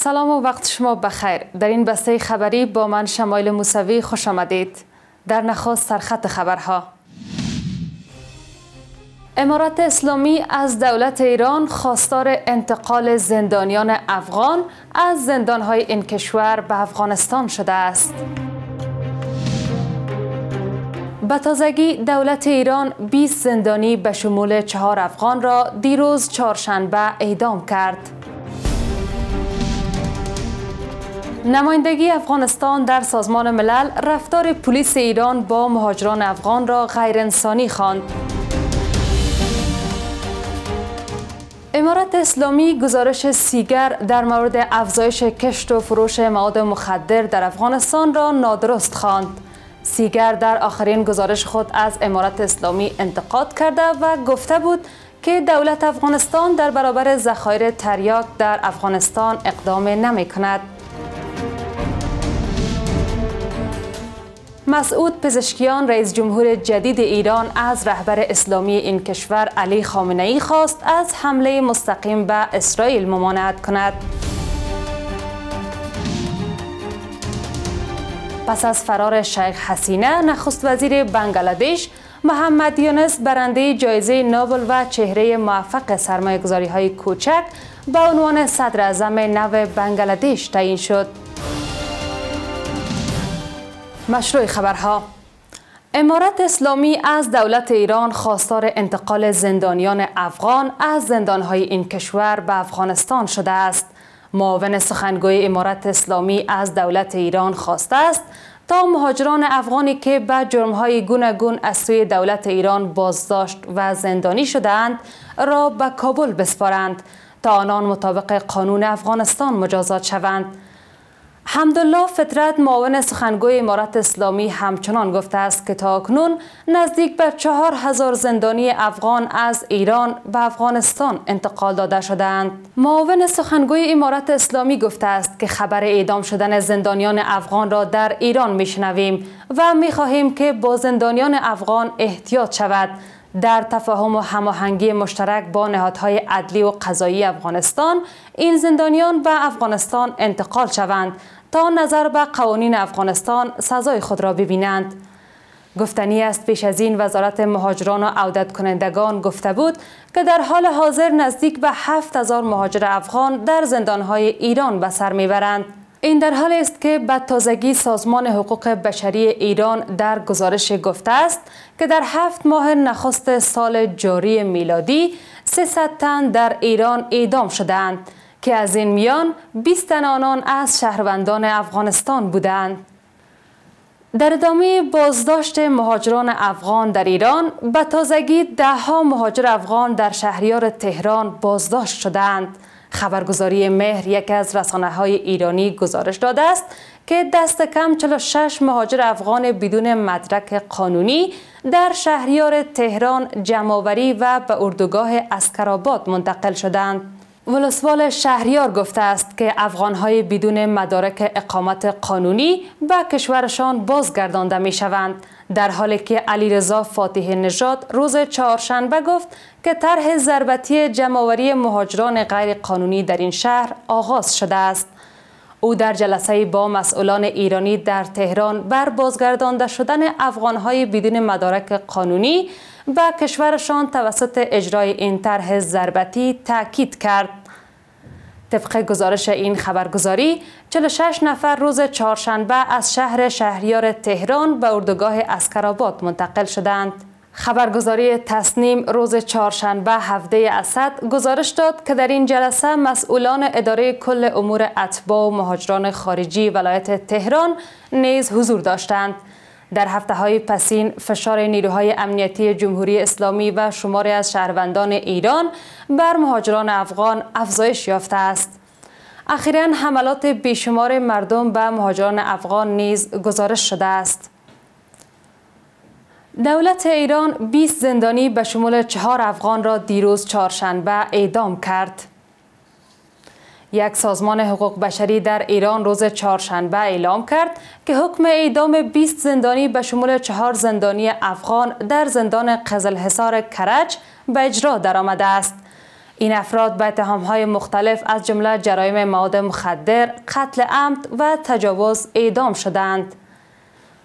سلام و وقت شما بخیر. در این بسته خبری با من شمایل موسوی خوش آمدید. در نخست سرخط خبرها. امارت اسلامی از دولت ایران خواستار انتقال زندانیان افغان از زندانهای این کشور به افغانستان شده است. به تازگی دولت ایران 20 زندانی به شمول چهار افغان را دیروز چهارشنبه اعدام کرد. نمایندگی افغانستان در سازمان ملل رفتار پلیس ایران با مهاجران افغان را غیرانسانی خواند. امارت اسلامی گزارش سیگر در مورد افزایش کشت و فروش مواد مخدر در افغانستان را نادرست خواند. سیگر در آخرین گزارش خود از امارت اسلامی انتقاد کرده و گفته بود که دولت افغانستان در برابر ذخایر تریاک در افغانستان اقدام نمی کند. مسعود پزشکیان رئیس جمهور جدید ایران از رهبر اسلامی این کشور علی خامنه ای خواست از حمله مستقیم به اسرائیل ممانعت کند. پس از فرار شیخ حسینه نخست وزیر بنگلادش محمد یونس برنده جایزه نوبل و چهره موفق سرمایه گذاری های کوچک به عنوان صدر اعظم نو بنگلادش تعیین شد. مشروع خبرها امارت اسلامی از دولت ایران خواستار انتقال زندانیان افغان از زندانهای این کشور به افغانستان شده است. معاون سخنگوی امارت اسلامی از دولت ایران خواسته است تا مهاجران افغانی که به جرمهای گوناگون از سوی دولت ایران بازداشت و زندانی شدهاند را به کابل بسپارند تا آنان مطابق قانون افغانستان مجازات شوند حمدالله فطرت معاون سخنگوی امارت اسلامی همچنان گفته است که تا اکنون نزدیک به چهار هزار زندانی افغان از ایران به افغانستان انتقال داده شدند. معاون سخنگوی امارت اسلامی گفته است که خبر اعدام شدن زندانیان افغان را در ایران میشنویم و می‌خواهیم که با زندانیان افغان احتیاط شود در تفاهم و هماهنگی مشترک با نهادهای عدلی و قضایی افغانستان این زندانیان به افغانستان انتقال شوند تا نظر به قوانین افغانستان سزای خود را ببینند. گفتنی است پیش از این وزارت مهاجران و عودت کنندگان گفته بود که در حال حاضر نزدیک به هفت هزار مهاجر افغان در زندانهای ایران به سر می‌برند. این در حال است که به تازگی سازمان حقوق بشری ایران در گزارش گفته است که در هفت ماه نخست سال جاری میلادی 300 تن در ایران اعدام شدند که از این میان 20 تن آنان از شهروندان افغانستان بودند. در ادامه بازداشت مهاجران افغان در ایران به تازگی دهها مهاجر افغان در شهریار تهران بازداشت شدند. خبرگزاری مهر یکی از رسانه های ایرانی گزارش داده است که دست کم 46 مهاجر افغان بدون مدرک قانونی در شهریار تهران جمعآوری و به اردوگاه اسکرآباد منتقل شدند. ولسوال شهریار گفته است که افغانهای بدون مدارک اقامت قانونی به کشورشان بازگردانده می شوند در حالی که علیرضا فاتح نژاد روز چهارشنبه گفت که طرح ضربتی جمعآوری مهاجران غیر قانونی در این شهر آغاز شده است. او در جلسه با مسئولان ایرانی در تهران بر بازگردانده شدن افغانهای بدون مدارک قانونی به کشورشان توسط اجرای این طرح ضربتی تاکید کرد. طبق گزارش این خبرگزاری 46 نفر روز چهارشنبه از شهر شهریار تهران به اردوگاه اسکرآباد منتقل شدند. خبرگزاری تصنیم روز چهارشنبه هفته اسد گزارش داد که در این جلسه مسئولان اداره کل امور اتباع و مهاجران خارجی ولایت تهران نیز حضور داشتند. در هفته های پسین فشار نیروهای امنیتی جمهوری اسلامی و شماری از شهروندان ایران بر مهاجران افغان افزایش یافته است. اخیرا حملات بیشمار مردم به مهاجران افغان نیز گزارش شده است. دولت ایران 20 زندانی به شمول چهار افغان را دیروز چهارشنبه اعدام کرد. یک سازمان حقوق بشری در ایران روز چهارشنبه اعلام کرد که حکم اعدام 20 زندانی به شمول چهار زندانی افغان در زندان قزلحصار کرج به اجرا درآمده است. این افراد به های مختلف از جمله جرایم مواد مخدر، قتل عمد و تجاوز اعدام شدند.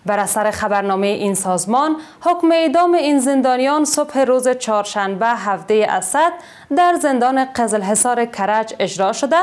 بر اثر خبرنامه این سازمان حکم اعدام این زندانیان صبح روز چهارشنبه هفته اسد در زندان قزلحصار کرج اجرا شده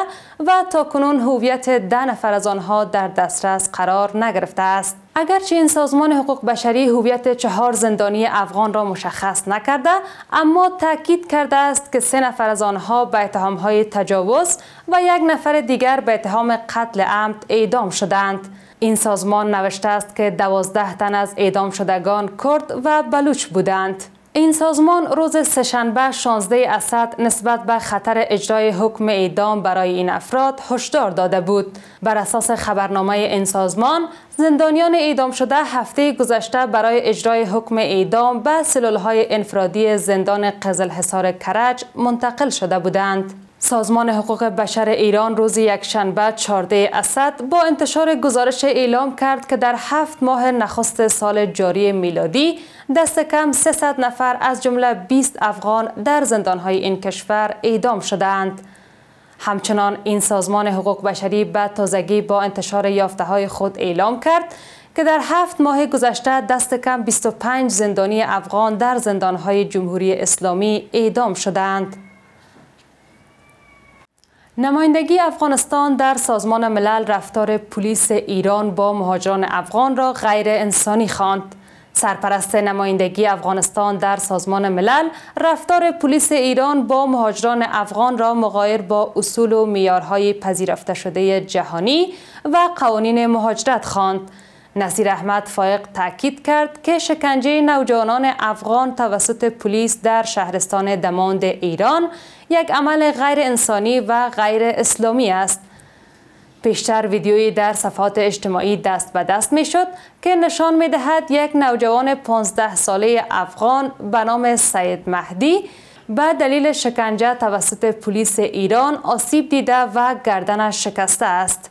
و تا کنون هویت ده نفر از آنها در دسترس قرار نگرفته است. اگرچه این سازمان حقوق بشری هویت چهار زندانی افغان را مشخص نکرده اما تاکید کرده است که سه نفر از آنها به اتهامهای تجاوز و یک نفر دیگر به اتهام قتل عمد اعدام شدند این سازمان نوشته است که دوازده تن از اعدام شدگان کرد و بلوچ بودند. این سازمان روز سهشنبه 16 اسد نسبت به خطر اجرای حکم اعدام برای این افراد هشدار داده بود. بر اساس خبرنامه این سازمان، زندانیان اعدام شده هفته گذشته برای اجرای حکم اعدام به سلولهای انفرادی زندان قزلحصار کرج منتقل شده بودند. سازمان حقوق بشر ایران روز یکشنبه 14 اسد با انتشار گزارش اعلام کرد که در هفت ماه نخست سال جاری میلادی دست کم 300 نفر از جمله 20 افغان در زندانهای این کشور اعدام شدند. همچنان این سازمان حقوق بشری به تازگی با انتشار یافته های خود اعلام کرد که در هفت ماه گذشته دست کم 25 زندانی افغان در زندانهای جمهوری اسلامی اعدام شدند. نمایندگی افغانستان در سازمان ملل رفتار پلیس ایران با مهاجران افغان را غیر انسانی خواند. سرپرست نمایندگی افغانستان در سازمان ملل رفتار پلیس ایران با مهاجران افغان را مغایر با اصول و میارهای پذیرفته شده جهانی و قوانین مهاجرت خواند. نصیر احمد فائق تاکید کرد که شکنجه نوجوانان افغان توسط پلیس در شهرستان دماند ایران یک عمل غیر انسانی و غیر اسلامی است. پیشتر ویدیویی در صفحات اجتماعی دست به دست می شد که نشان می دهد یک نوجوان 15 ساله افغان به نام سید مهدی به دلیل شکنجه توسط پلیس ایران آسیب دیده و گردنش شکسته است.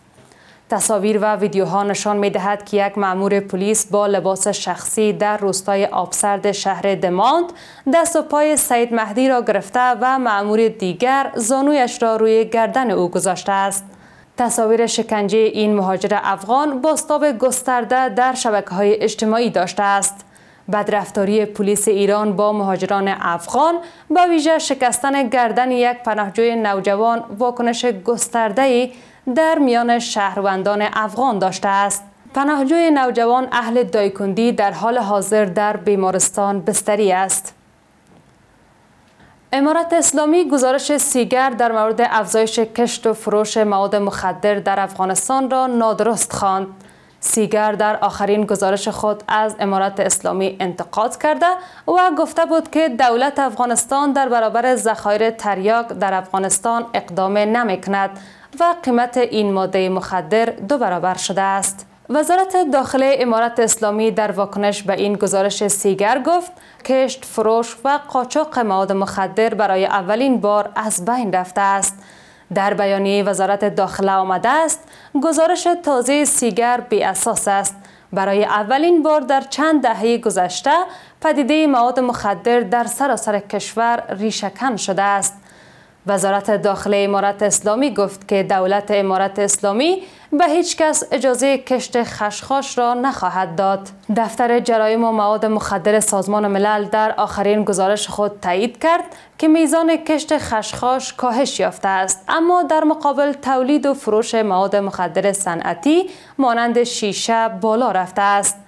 تصاویر و ویدیوها نشان می دهد که یک مأمور پلیس با لباس شخصی در روستای آبسرد شهر دماند دست و پای سید مهدی را گرفته و مأمور دیگر زانویش را روی گردن او گذاشته است. تصاویر شکنجه این مهاجر افغان باستاب گسترده در شبکه های اجتماعی داشته است. بدرفتاری پلیس ایران با مهاجران افغان با ویژه شکستن گردن یک پناهجوی نوجوان واکنش گسترده در میان شهروندان افغان داشته است. پناهجوی نوجوان اهل دایکندی در حال حاضر در بیمارستان بستری است. امارت اسلامی گزارش سیگر در مورد افزایش کشت و فروش مواد مخدر در افغانستان را نادرست خواند. سیگر در آخرین گزارش خود از امارت اسلامی انتقاد کرده و گفته بود که دولت افغانستان در برابر ذخایر تریاک در افغانستان اقدام نمی کند و قیمت این ماده مخدر دو برابر شده است. وزارت داخله امارت اسلامی در واکنش به این گزارش سیگر گفت کشت فروش و قاچاق مواد مخدر برای اولین بار از بین رفته است. در بیانیه وزارت داخله آمده است گزارش تازه سیگر بی اساس است برای اولین بار در چند دهه گذشته پدیده مواد مخدر در سراسر کشور ریشهکن شده است وزارت داخل امارت اسلامی گفت که دولت امارت اسلامی به هیچ کس اجازه کشت خشخاش را نخواهد داد. دفتر جرایم و مواد مخدر سازمان ملل در آخرین گزارش خود تایید کرد که میزان کشت خشخاش کاهش یافته است اما در مقابل تولید و فروش مواد مخدر صنعتی مانند شیشه بالا رفته است.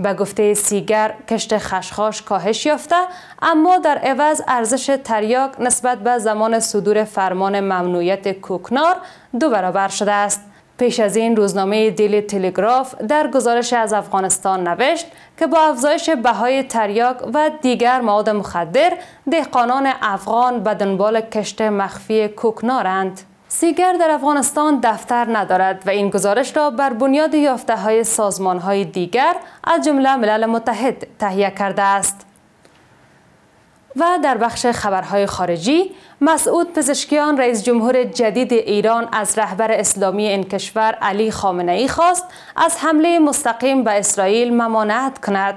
به گفته سیگر کشت خشخاش کاهش یافته اما در عوض ارزش تریاک نسبت به زمان صدور فرمان ممنوعیت کوکنار دو برابر شده است. پیش از این روزنامه دیلی تلگراف در گزارش از افغانستان نوشت که با افزایش بهای تریاک و دیگر مواد مخدر دهقانان افغان به دنبال کشت مخفی کوکنارند. سیگر در افغانستان دفتر ندارد و این گزارش را بر بنیاد یافته های سازمان های دیگر از جمله ملل متحد تهیه کرده است. و در بخش خبرهای خارجی مسعود پزشکیان رئیس جمهور جدید ایران از رهبر اسلامی این کشور علی خامنه ای خواست از حمله مستقیم به اسرائیل ممانعت کند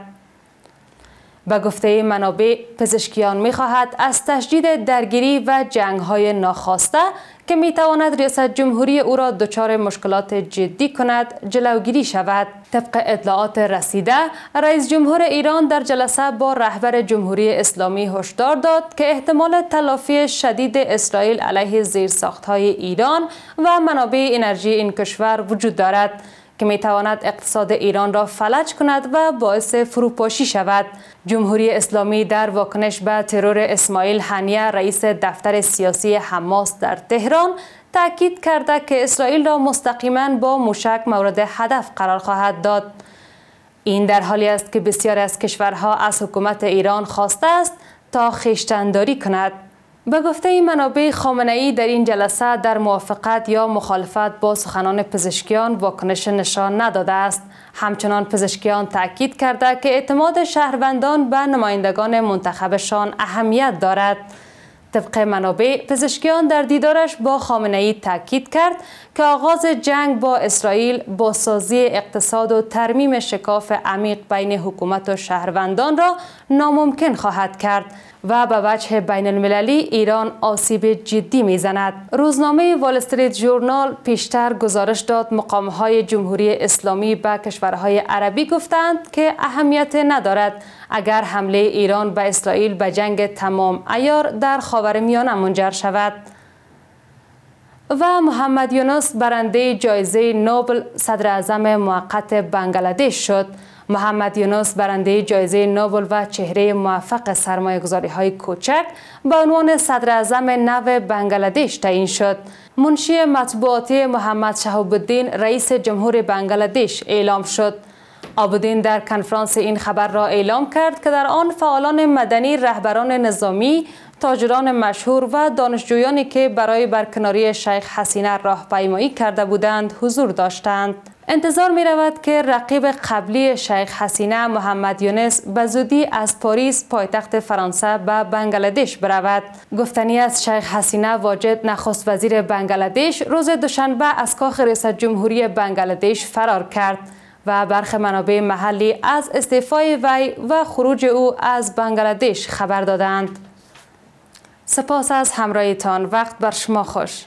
به گفته منابع پزشکیان می خواهد از تشدید درگیری و جنگ های ناخواسته که می تواند ریاست جمهوری او را دچار مشکلات جدی کند جلوگیری شود. طبق اطلاعات رسیده رئیس جمهور ایران در جلسه با رهبر جمهوری اسلامی هشدار داد که احتمال تلافی شدید اسرائیل علیه زیرساختهای ایران و منابع انرژی این کشور وجود دارد. که می تواند اقتصاد ایران را فلج کند و باعث فروپاشی شود. جمهوری اسلامی در واکنش به ترور اسماعیل هنیه رئیس دفتر سیاسی حماس در تهران تاکید کرده که اسرائیل را مستقیما با موشک مورد هدف قرار خواهد داد. این در حالی است که بسیاری از کشورها از حکومت ایران خواسته است تا خیشتنداری کند. به گفته منابع خامنه ای در این جلسه در موافقت یا مخالفت با سخنان پزشکیان واکنش نشان نداده است. همچنان پزشکیان تاکید کرده که اعتماد شهروندان به نمایندگان منتخبشان اهمیت دارد. طبق منابع پزشکیان در دیدارش با خامنه ای تاکید کرد که آغاز جنگ با اسرائیل با سازی اقتصاد و ترمیم شکاف عمیق بین حکومت و شهروندان را ناممکن خواهد کرد و به وجه بین المللی ایران آسیب جدی می‌زند. روزنامه وال استریت جورنال پیشتر گزارش داد مقام های جمهوری اسلامی به کشورهای عربی گفتند که اهمیت ندارد اگر حمله ایران به اسرائیل به جنگ تمام ایار در خاورمیانه منجر شود. و محمد یونس برنده جایزه نوبل صدر اعظم موقت بنگلادش شد. محمد یونس برنده جایزه نوبل و چهره موفق سرمایه گذاری های کوچک به عنوان صدر اعظم نو بنگلادش تعیین شد. منشی مطبوعاتی محمد شهاب الدین رئیس جمهور بنگلادش اعلام شد. آبودین در کنفرانس این خبر را اعلام کرد که در آن فعالان مدنی رهبران نظامی تاجران مشهور و دانشجویانی که برای برکناری شیخ حسینه راهپیمایی کرده بودند حضور داشتند. انتظار می رود که رقیب قبلی شیخ حسینه محمد یونس به زودی از پاریس پایتخت فرانسه به بنگلادش برود. گفتنی از شیخ حسینه واجد نخست وزیر بنگلادش روز دوشنبه از کاخ رئیس جمهوری بنگلادش فرار کرد و برخی منابع محلی از استعفای وی و خروج او از بنگلادش خبر دادند. سپاس از همراهیتان. وقت بر شما خوش.